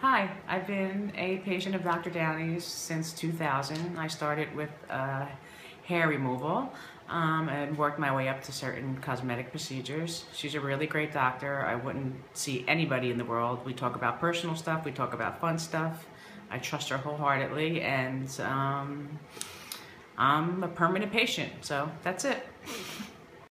Hi, I've been a patient of Dr. Downie's since 2000. I started with uh, hair removal um, and worked my way up to certain cosmetic procedures. She's a really great doctor. I wouldn't see anybody in the world. We talk about personal stuff, we talk about fun stuff. I trust her wholeheartedly and um, I'm a permanent patient, so that's it.